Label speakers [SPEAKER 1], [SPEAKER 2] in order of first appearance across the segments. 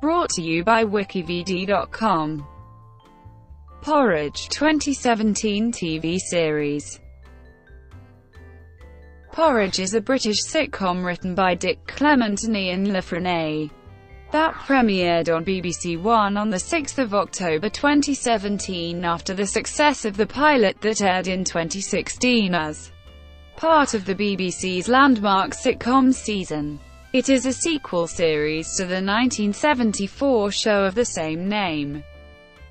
[SPEAKER 1] Brought to you by wikividi.com. Porridge 2017 TV series. Porridge is a British sitcom written by Dick Clement and Ian La Frenais that premiered on BBC One on 6 October 2017 after the success of the pilot that aired in 2016 as part of the BBC's landmark sitcom season. It is a sequel series to the 1974 show of the same name.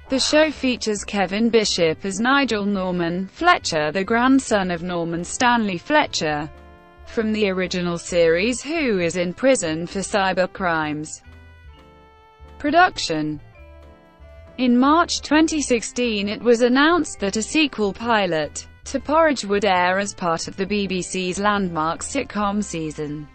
[SPEAKER 1] The show features Kevin Bishop as Nigel Norman Fletcher, the grandson of Norman Stanley Fletcher from the original series who is in prison for cyber crimes. Production In March 2016 it was announced that a sequel pilot to Porridge would air as part of the BBC's landmark sitcom season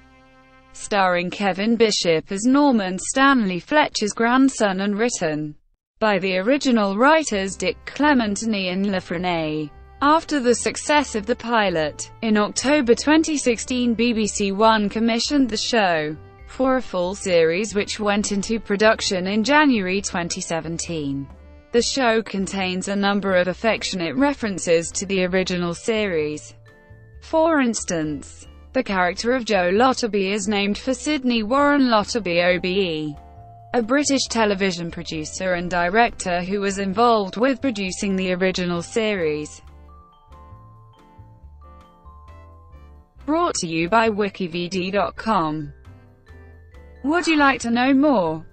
[SPEAKER 1] starring Kevin Bishop as Norman Stanley Fletcher's grandson and written by the original writers Dick Clement and Ian La Frenais. After the success of the pilot, in October 2016 BBC One commissioned the show for a full series which went into production in January 2017. The show contains a number of affectionate references to the original series. For instance, the character of Joe Lotterby is named for Sydney Warren Lotterby OBE, a British television producer and director who was involved with producing the original series. Brought to you by wikividi.com. Would you like to know more?